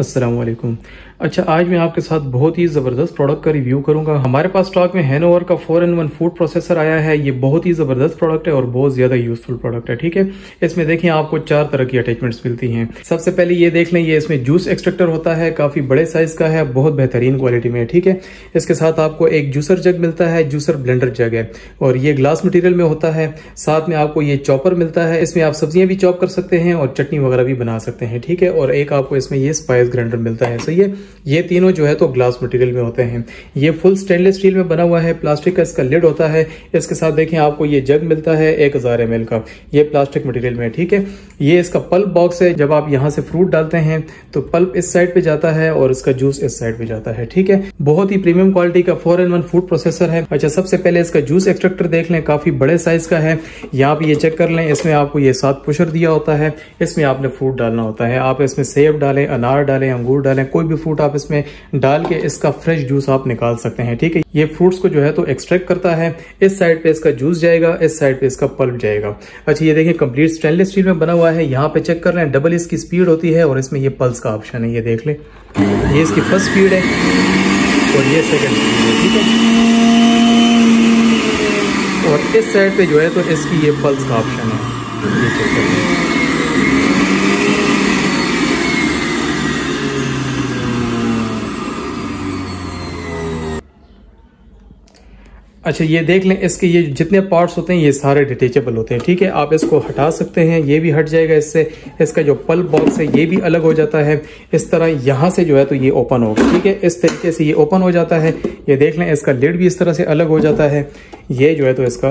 अस्सलाम वालेकुम अच्छा आज मैं आपके साथ बहुत ही ज़बरदस्त प्रोडक्ट का रिव्यू करूँगा। हमारे पास स्टॉक में हैनोवर का four in one food processor आया है। ये बहुत ही ज़बरदस्त प्रोडक्ट है और बहुत ज़्यादा यूजफुल प्रोडक्ट है, ठीक है? इसमें देखें आपको चार तरह की अटैचमेंट्स मिलती हैं। सबसे पहले ये देख लें, ये इसमें जूस एक्सट्रेक्टर होता है, काफ़ी बड़े साइज़ का है, बहुत बेहतरीन क्वालिटी में ठीक है? इसके साथ आपको एक जूसर जग मिलता है जूसर ब्लेंडर जग है, और ये ग्लास मटीरियल में होता है। साथ में आपको ये चॉपर मिलता है, इसमें आप सब्ज़ियाँ भी चॉप कर सकते हैं और चटनी वगैरह भी बना सकते हैं, ठीक है? और एक आपको इसमें ये स्पाइस ग्राइंडर मिलता है, सही है? ये तीनों जो है तो ग्लास मटेरियल में होते हैं। ये फुल स्टेनलेस स्टील में बना हुआ है। प्लास्टिक का इसका लिड होता है। इसके साथ देखें, आपको ये जग मिलता है एक हज़ार एम का। ये प्लास्टिक मटेरियल में, ठीक है? ये इसका पल्प बॉक्स है। जब आप यहाँ से फ्रूट डालते हैं तो पल्प इस साइड पे जाता है और इसका जूस इस साइड पे जाता है, ठीक है? बहुत ही प्रीमियम क्वालिटी का four in one food processor है। अच्छा सबसे पहले इसका जूस एक्सट्रेक्टर देख लें। काफ़ी बड़े साइज़ का है। यहाँ पे ये चेक कर लें। इसमें आपको ये सात पुशर दिया होता है। इसमें आपने फ्रूट डालना होता है। आप इसमें सेब डालें, अनार डालें, अंगूर डालें, कोई भी फ्रूट आप इसमें डाल के इसका फ्रेश जूस आप निकाल सकते हैं, ठीक है? ये फ्रूट्स को जो है तो एक्सट्रैक्ट करता है। इस साइड पे इसका जूस जाएगा, इस साइड पे इसका पल्प जाएगा। अच्छा ये देखिए कंप्लीट स्टेनलेस स्टील में बना हुआ है। यहाँ पे चेक कर रहे हैं डबल इसकी स्पीड होती है और इसमें ये पल्स का ऑप्शन है, ये देख ले। ये इसकी फ़र्स्ट स्पीड है और ये सेकेंड स्पीड है, ठीक है? और इस साइड पे जो है तो इसकी ये पल्स का ऑप्शन है। ये चेक कर अच्छा ये देख लें, इसके ये जितने पार्ट्स होते हैं, ये सारे डिटेचेबल होते हैं, ठीक है? आप इसको हटा सकते हैं, ये भी हट जाएगा इससे। इसका जो पल्प बॉक्स है, ये भी अलग हो जाता है। इस तरह यहाँ से जो है तो ये ओपन होगा, ठीक है? इस तरीके से ये ओपन हो जाता है। ये देख लें, इसका लिड भी इस तरह से अलग हो जाता है। ये जो है तो इसका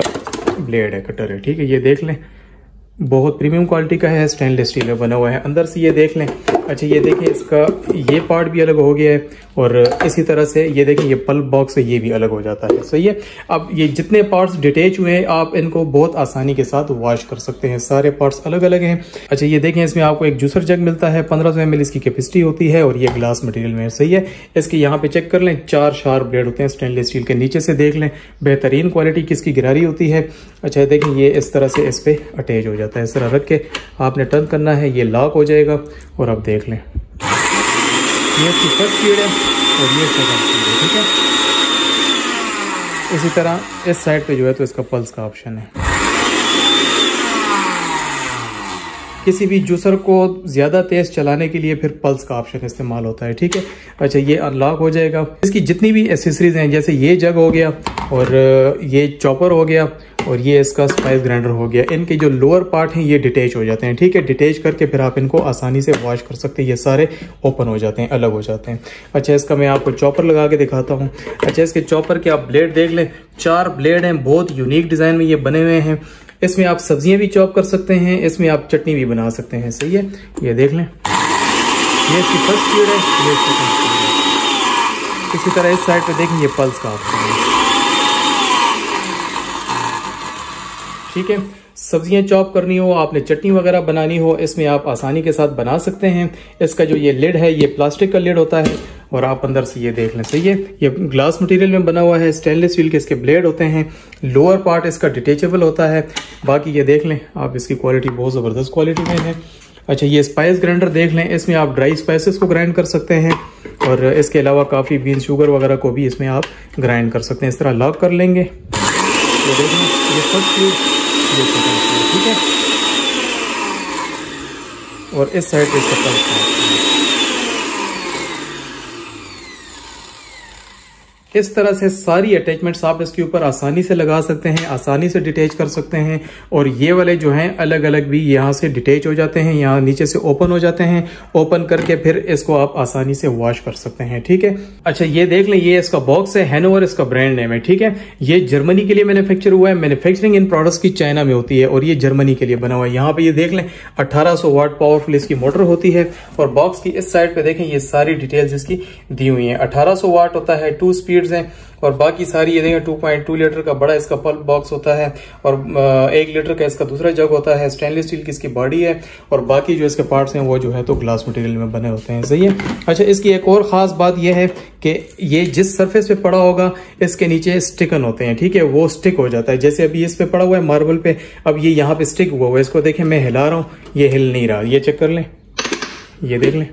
ब्लेड है कटर है, ठीक है? ये देख लें, बहुत प्रीमियम क्वालिटी का है स्टेनलेस स्टील में बना हुआ है। अंदर से ये देख लें अच्छा ये देखिए इसका ये पार्ट भी अलग हो गया है और इसी तरह से ये देखें, ये पल्प बॉक्स ये भी अलग हो जाता है। सही है? अब ये जितने पार्ट्स डिटेच हुए हैं, आप इनको बहुत आसानी के साथ वॉश कर सकते हैं। सारे पार्ट्स अलग अलग हैं। अच्छा ये देखें, इसमें आपको एक जूसर जग मिलता है, पंद्रह सौ इसकी कैपेसिटी होती है और ये ग्लास मटेरियल में सही है? इसके यहाँ पे चेक कर लें, चार शार्प ब्लेड होते हैं स्टेनलेस स्टील के नीचे से देख लें, बेहतरीन क्वालिटी की इसकी गिरारी होती है। अच्छा देखें, ये इस तरह से इस पर अटैच हो जाता है। इस तरह रख के आपने टर्न करना है, ये लॉक हो जाएगा और अब देख लें। ये इसकी फ़र्स्ट स्पीड है और ये सेकंड स्पीड है ठीक है? इसी तरह इस साइड पे जो है तो इसका पल्स का ऑप्शन है। किसी भी जूसर को ज़्यादा तेज़ चलाने के लिए फिर पल्स का ऑप्शन इस्तेमाल होता है, ठीक है? अच्छा ये अनलॉक हो जाएगा। इसकी जितनी भी एसेसरीज हैं, जैसे ये जग हो गया और ये चॉपर हो गया और ये इसका स्पाइस ग्राइंडर हो गया। इनके जो लोअर पार्ट हैं, ये डिटेच हो जाते हैं, ठीक है? डिटेच करके फिर आप इनको आसानी से वॉश कर सकते हैं। ये सारे ओपन हो जाते हैं, अलग हो जाते हैं। अच्छा इसका मैं आपको चॉपर लगा के दिखाता हूँ। अच्छा इसके चॉपर के आप ब्लेड देख लें। चार ब्लेड हैं, बहुत यूनिक डिज़ाइन में ये बने हुए हैं। इसमें आप सब्ज़ियाँ भी चॉप कर सकते हैं, इसमें आप चटनी भी बना सकते हैं। सही है? ये देख लें। ये इसकी फ़र्स्ट स्पीड है, ये सेकंड स्पीड है। इसी तरह इस साइड पे देखें ये पल्स का ऑप्शन है। ठीक है? सब्ज़ियाँ चॉप करनी हो, आपने चटनी वगैरह बनानी हो, इसमें आप आसानी के साथ बना सकते हैं। इसका जो ये लिड है, ये प्लास्टिक का लिड होता है और आप अंदर से ये देख लें। सही है? ये ग्लास मटेरियल में बना हुआ है स्टेनलेस स्टील के इसके ब्लेड होते हैं। लोअर पार्ट इसका डिटेचेबल होता है। बाकी ये देख लें, आप इसकी क्वालिटी बहुत ज़बरदस्त क्वालिटी में है। अच्छा ये स्पाइस ग्राइंडर देख लें, इसमें आप ड्राई स्पाइसेस को ग्राइंड कर सकते हैं और इसके अलावा काफ़ी बीन शुगर वगैरह को भी इसमें आप ग्राइंड कर सकते हैं। इस तरह लॉक कर लेंगे। ये देख लें, ये फ़र्स्ट ये ठीक है? और इस साइड इसका पल्स इस तरह से सारी अटैचमेंट्स आप इसके ऊपर आसानी से लगा सकते हैं, आसानी से डिटेच कर सकते हैं और ये वाले जो हैं अलग अलग भी यहाँ से डिटेच हो जाते हैं, यहाँ नीचे से ओपन हो जाते हैं ओपन करके फिर इसको आप आसानी से वॉश कर सकते हैं, ठीक है? अच्छा ये देख लें, ये इसका बॉक्स है हैनोवर इसका ब्रांड नेम है, ठीक है? ये जर्मनी के लिए मैन्युफैक्चर हुआ है मैन्युफैक्चरिंग इन प्रोडक्ट्स की चाइना में होती है और ये जर्मनी के लिए बना हुआ है। यहाँ पे ये देख लें, अठारह वाट पावरफुल इसकी मोटर होती है और बॉक्स की इस साइड पे देखें, ये सारी डिटेल्स इसकी दी हुई है। अठारह वाट होता है टू स्पीड स्पीड्स हैं और बाकी सारी ये देखें टू पॉइंट टू लीटर का बड़ा इसका पल्प बॉक्स होता है और एक लीटर का इसका दूसरा जग होता है स्टेनलेस स्टील की इसकी बॉडी है और बाकी जो इसके पार्ट्स हैं वो जो है तो ग्लास मटेरियल में बने होते हैं। सही है? अच्छा इसकी एक और ख़ास बात यह है कि ये जिस सरफेस पे पड़ा होगा, इसके नीचे स्टिकन होते हैं, ठीक है? वो स्टिक हो जाता है। जैसे अभी इस पे पड़ा हुआ है मार्बल पे, अब ये यहाँ पे स्टिक हुआ हुआ है। इसको देखें, मैं हिला रहा हूँ, ये हिल नहीं रहा। ये चेक कर लें, ये देख लें।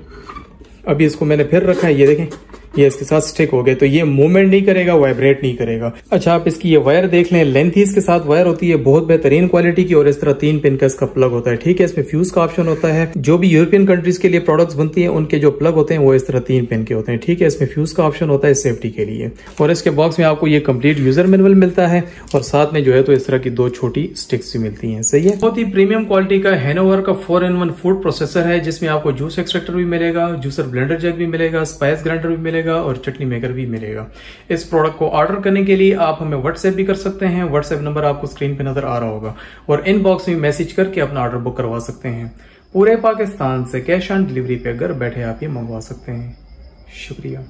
अभी इसको मैंने फिर रखा है, ये देखें। ये इसके साथ स्टिक हो गए तो ये मूवमेंट नहीं करेगा वाइब्रेट नहीं करेगा। अच्छा आप इसकी ये वायर देख लें लेंथ ही इसके साथ वायर होती है, बहुत बेहतरीन क्वालिटी की, और इस तरह तीन पिन का इसका प्लग होता है। ठीक है, इसमें फ्यूज का ऑप्शन होता है। जो भी यूरोपियन कंट्रीज़ के लिए प्रोडक्ट्स बनती है, उनके जो प्लग होते हैं, वो इस तरह तीन पिन के होते हैं। ठीक है, इसमें फ्यूज का ऑप्शन होता है सेफ्टी के लिए। और इसके बॉक्स में आपको ये कंप्लीट यूज़र मेनुअल मिलता है, और साथ में जो है तो इस तरह की दो छोटी स्टिक्स भी मिलती है। सही है? बहुत ही प्रीमियम क्वालिटी का हैनोवर का four in one food processor है, जिसमें आपको जूस एक्सट्रेक्टर भी मिलेगा जूसर ब्लेंडर जग भी मिलेगा स्पाइस ग्राइंडर भी मिलेगा। और चटनी मेकर भी मिलेगा। इस प्रोडक्ट को ऑर्डर करने के लिए आप हमें व्हाट्सएप भी कर सकते हैं। व्हाट्सएप नंबर आपको स्क्रीन पर नज़र आ रहा होगा और इनबॉक्स में मैसेज करके अपना ऑर्डर बुक करवा सकते हैं। पूरे पाकिस्तान से कैश ऑन डिलीवरी पे घर बैठे आप ये मंगवा सकते हैं। शुक्रिया।